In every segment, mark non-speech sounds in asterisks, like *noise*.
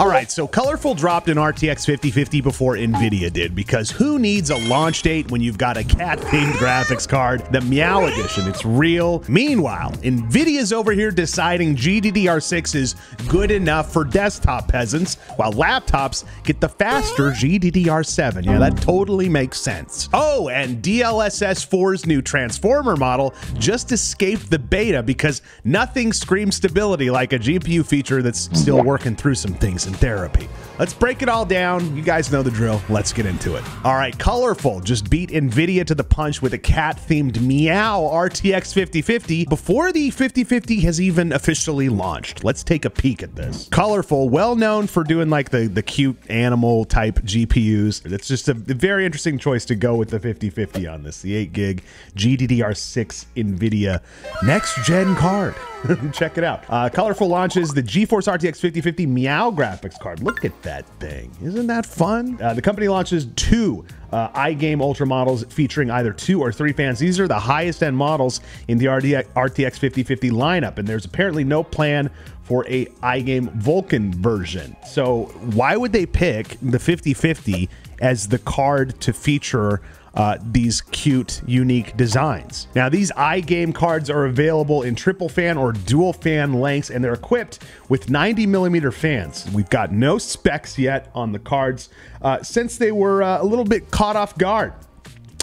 All right, so Colorful dropped an RTX 5050 before NVIDIA did because who needs a launch date when you've got a cat themed graphics card, the Meow Edition? It's real. Meanwhile, NVIDIA's over here deciding GDDR6 is good enough for desktop peasants, while laptops get the faster GDDR7. Yeah, that totally makes sense. Oh, and DLSS 4's new transformer model just escaped the beta because nothing screams stability like a GPU feature that's still working through some things in therapy. Let's break it all down. You guys know the drill. Let's get into it. All right, Colorful just beat NVIDIA to the punch with a cat themed Meow RTX 5050 before the 5050 has even officially launched. Let's take a peek at this. Colorful, well known for doing like the, the cute animal type GPUs. It's just a very interesting choice to go with the 5050 on this, the 8 gig GDDR6 NVIDIA next gen card. *laughs* Check it out. Uh, Colorful launches the GeForce RTX 5050 Meow graphics card. Look at that thing. Isn't that fun? Uh, the company launches two uh, iGame Ultra models featuring either two or three fans. These are the highest end models in the RTX 5050 lineup, and there's apparently no plan for a iGame Vulcan version. So why would they pick the 5050 as the card to feature uh, these cute, unique designs. Now, these iGame cards are available in triple fan or dual fan lengths, and they're equipped with 90 millimeter fans. We've got no specs yet on the cards uh, since they were uh, a little bit caught off guard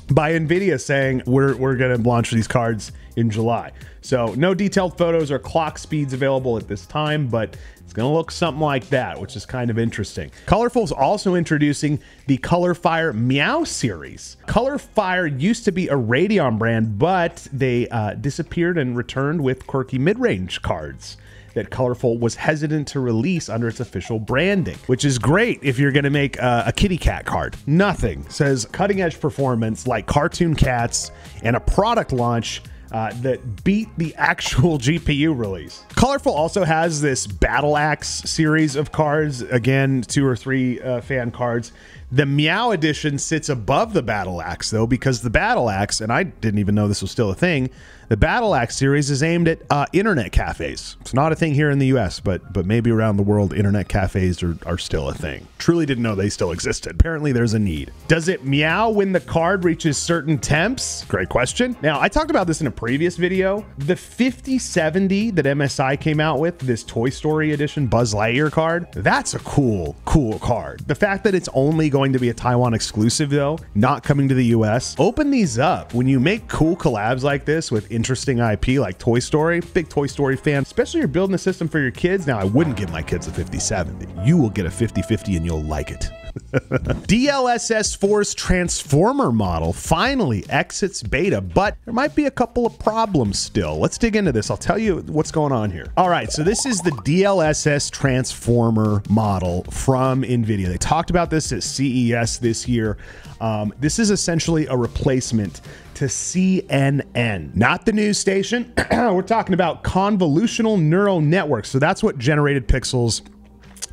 by NVIDIA saying we're, we're going to launch these cards in July. So no detailed photos or clock speeds available at this time, but it's going to look something like that, which is kind of interesting. Colorful is also introducing the Colorfire Meow series. Colorfire used to be a Radeon brand, but they uh, disappeared and returned with quirky mid-range cards that Colorful was hesitant to release under its official branding, which is great if you're going to make a, a kitty cat card. Nothing says cutting edge performance like cartoon cats and a product launch uh, that beat the actual *laughs* GPU release. Colorful also has this Battle Axe series of cards, again, two or three uh, fan cards. The Meow edition sits above the Battle Axe, though, because the Battle Axe, and I didn't even know this was still a thing, the Battle Axe series is aimed at uh, internet cafes. It's not a thing here in the US, but but maybe around the world, internet cafes are, are still a thing. Truly didn't know they still existed. Apparently, there's a need. Does it meow when the card reaches certain temps? Great question. Now, I talked about this in a previous video. The 5070 that MSI came out with, this Toy Story edition Buzz Lightyear card, that's a cool, cool card. The fact that it's only going to be a Taiwan exclusive, though, not coming to the US, open these up. When you make cool collabs like this with interesting IP like Toy Story. Big Toy Story fan, especially you're building a system for your kids. Now, I wouldn't give my kids a 5070. You will get a 5050 and you'll like it. DLSS 4's Transformer model finally exits beta, but there might be a couple of problems still. Let's dig into this. I'll tell you what's going on here. All right, so this is the DLSS Transformer model from NVIDIA. They talked about this at CES this year. Um, this is essentially a replacement to CNN, not the news station. *clears throat* We're talking about convolutional neural networks. So that's what generated pixels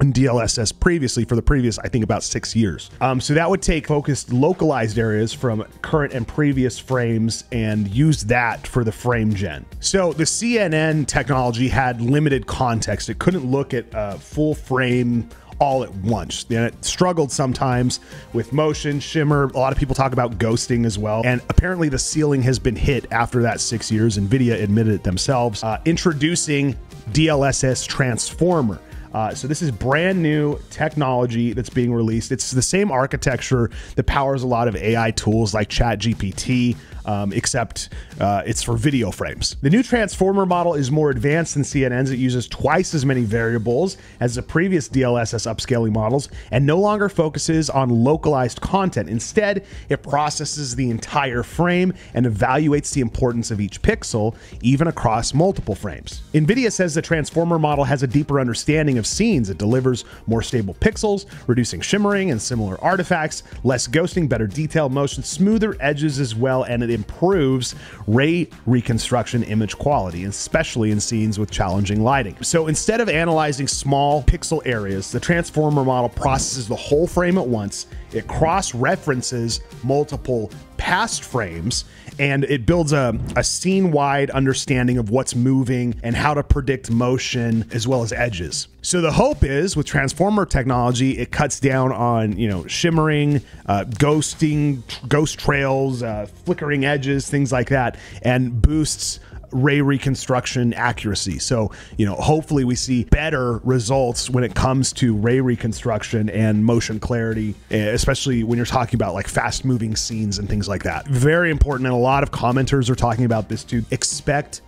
and DLSS previously for the previous, I think, about six years. Um, so that would take focused localized areas from current and previous frames and use that for the frame gen. So the CNN technology had limited context. It couldn't look at a full frame all at once. And it struggled sometimes with motion, shimmer. A lot of people talk about ghosting as well. And apparently the ceiling has been hit after that six years. NVIDIA admitted it themselves, uh, introducing DLSS Transformer. Uh, so this is brand new technology that's being released. It's the same architecture that powers a lot of AI tools like ChatGPT, um, except uh, it's for video frames. The new transformer model is more advanced than CNN's. It uses twice as many variables as the previous DLSS upscaling models and no longer focuses on localized content. Instead, it processes the entire frame and evaluates the importance of each pixel, even across multiple frames. NVIDIA says the transformer model has a deeper understanding of scenes. It delivers more stable pixels, reducing shimmering and similar artifacts, less ghosting, better detail motion, smoother edges as well, and it improves ray reconstruction image quality, especially in scenes with challenging lighting. So instead of analyzing small pixel areas, the transformer model processes the whole frame at once. It cross references multiple past frames and it builds a, a scene wide understanding of what's moving and how to predict motion as well as edges. So the hope is with transformer technology, it cuts down on you know shimmering, uh, ghosting, ghost trails, uh, flickering edges, things like that, and boosts ray reconstruction accuracy. So, you know, hopefully we see better results when it comes to ray reconstruction and motion clarity, eh, especially when you're talking about like fast moving scenes and things like that. Very important. And a lot of commenters are talking about this too. Expect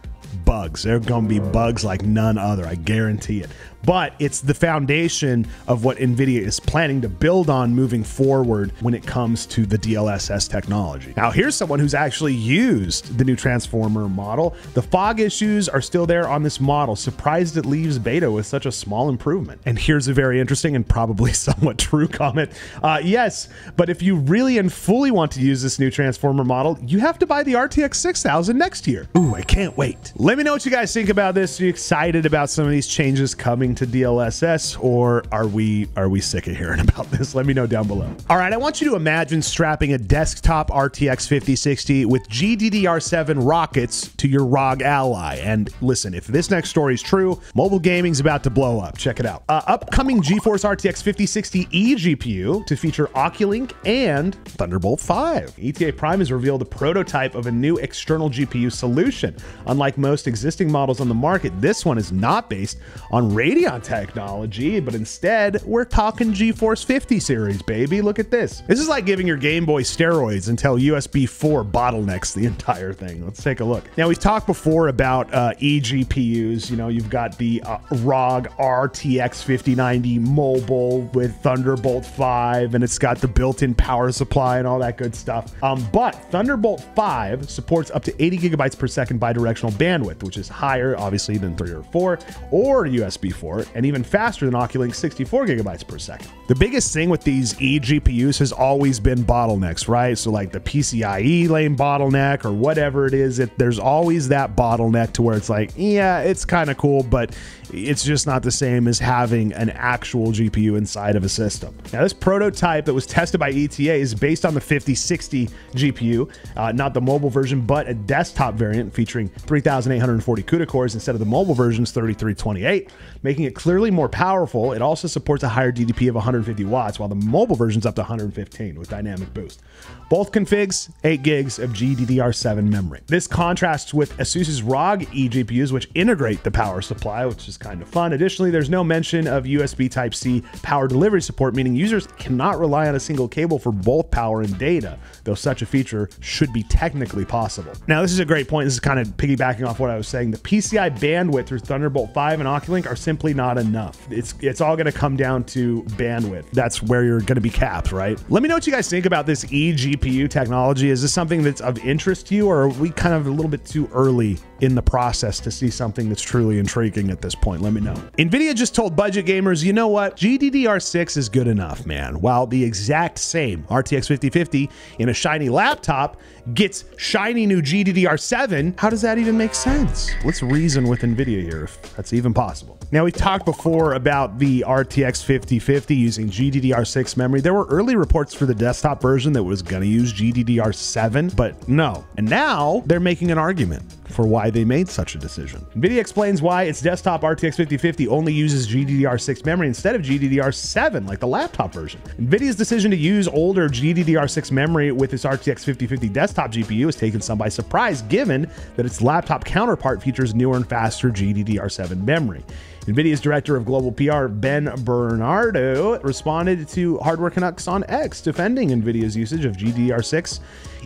bugs. There are going to be bugs like none other. I guarantee it but it's the foundation of what NVIDIA is planning to build on moving forward when it comes to the DLSS technology. Now, here's someone who's actually used the new Transformer model. The fog issues are still there on this model. Surprised it leaves beta with such a small improvement. And here's a very interesting and probably *laughs* somewhat true comment. Uh, yes, but if you really and fully want to use this new Transformer model, you have to buy the RTX 6000 next year. Ooh, I can't wait. Let me know what you guys think about this. Are you excited about some of these changes coming to DLSS, or are we are we sick of hearing *laughs* about this? Let me know down below. All right, I want you to imagine strapping a desktop RTX 5060 with GDDR7 rockets to your ROG Ally. And listen, if this next story is true, mobile gaming's about to blow up. Check it out. Uh, upcoming GeForce RTX 5060 eGPU to feature Oculink and Thunderbolt 5. ETA Prime has revealed a prototype of a new external GPU solution. Unlike most existing models on the market, this one is not based on Radeon technology, but instead, we're talking GeForce 50 series, baby. Look at this. This is like giving your Game Boy steroids until USB 4 bottlenecks the entire thing. Let's take a look. Now, we've talked before about uh, eGPUs. You know, you've got the uh, ROG RTX 5090 mobile with Thunderbolt 5, and it's got the built in power supply and all that good stuff. Um, but Thunderbolt 5 supports up to 80 gigabytes per second bidirectional bandwidth, which is higher, obviously, than 3 or 4, or USB 4 and even faster than Oculink 64 gigabytes per second. The biggest thing with these eGPUs has always been bottlenecks, right? So like the PCIe lane bottleneck or whatever it is, it, there's always that bottleneck to where it's like, yeah, it's kind of cool, but it's just not the same as having an actual GPU inside of a system. Now, this prototype that was tested by ETA is based on the 5060 GPU, uh, not the mobile version, but a desktop variant featuring 3,840 CUDA cores instead of the mobile version's 3328, making it clearly more powerful. It also supports a higher TDP of 150 watts, while the mobile version's up to 115 with dynamic boost. Both configs 8 gigs of GDDR7 memory. This contrasts with ASUS's ROG eGPUs, which integrate the power supply, which is kind of fun. Additionally, there's no mention of USB Type C power delivery support, meaning users cannot rely on a single cable for both power and data, though such a feature should be technically possible. Now, this is a great point. This is kind of piggybacking off what I was saying. The PCI bandwidth through Thunderbolt 5 and Oculink are simply not enough. It's it's all going to come down to bandwidth. That's where you're going to be capped, right? Let me know what you guys think about this eGPU technology. Is this something that's of interest to you, or are we kind of a little bit too early in the process to see something that's truly intriguing at this point? Let me know. NVIDIA just told budget gamers, you know what? GDDR6 is good enough, man. While the exact same RTX 5050 in a shiny laptop gets shiny new GDDR7, how does that even make sense? Let's reason with NVIDIA here, if that's even possible. Now, we've talked before about the RTX 5050 using GDDR6 memory. There were early reports for the desktop version that was going to use GDDR7, but no. And now they're making an argument for why they made such a decision. NVIDIA explains why its desktop RTX 5050 only uses GDDR6 memory instead of GDDR7, like the laptop version. NVIDIA's decision to use older GDDR6 memory with its RTX 5050 desktop GPU has taken some by surprise, given that its laptop counterpart features newer and faster GDDR7 memory. NVIDIA's director of global PR, Ben Berraondo, responded to Hardware Canucks on X, defending NVIDIA's usage of GDDR6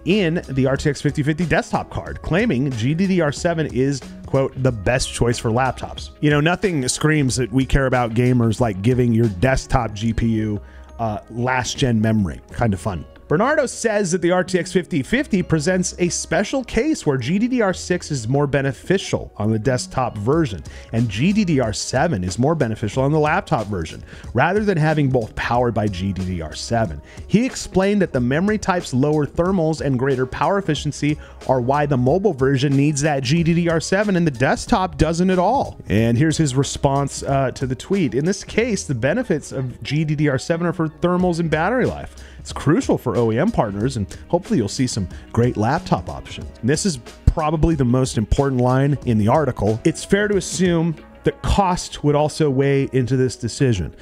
in the RTX 5050 desktop card, claiming GDDR7 is, quote, the best choice for laptops. You know, nothing screams that we care about gamers like giving your desktop GPU uh, last gen memory. Kind of fun. Berraondo says that the RTX 5050 presents a special case where GDDR6 is more beneficial on the desktop version and GDDR7 is more beneficial on the laptop version, rather than having both powered by GDDR7. He explained that the memory type's lower thermals and greater power efficiency are why the mobile version needs that GDDR7 and the desktop doesn't at all. And here's his response uh, to the tweet. In this case, the benefits of GDDR7 are for thermals and battery life. It's crucial for OEM partners, and hopefully you'll see some great laptop options. And this is probably the most important line in the article. It's fair to assume that cost would also weigh into this decision.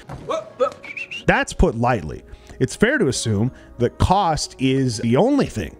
That's put lightly. It's fair to assume that cost is the only thing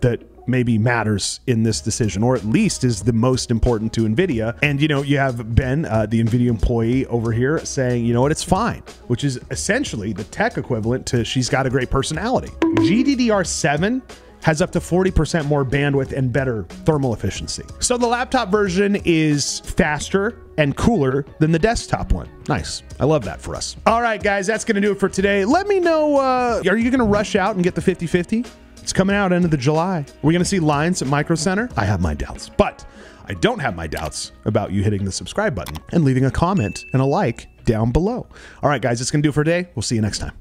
that maybe matters in this decision, or at least is the most important to NVIDIA. And, you know, you have Ben, uh, the NVIDIA employee over here, saying, you know what, it's fine, which is essentially the tech equivalent to she's got a great personality. GDDR7 has up to 40% more bandwidth and better thermal efficiency. So the laptop version is faster and cooler than the desktop one. Nice. I love that for us. All right, guys, that's going to do it for today. Let me know uh, are you going to rush out and get the 50 50? It's coming out end of the July. Are we going to see lines at Micro Center? I have my doubts, but I don't have my doubts about you hitting the subscribe button and leaving a comment and a like down below. All right, guys, that's going to do it for today. We'll see you next time.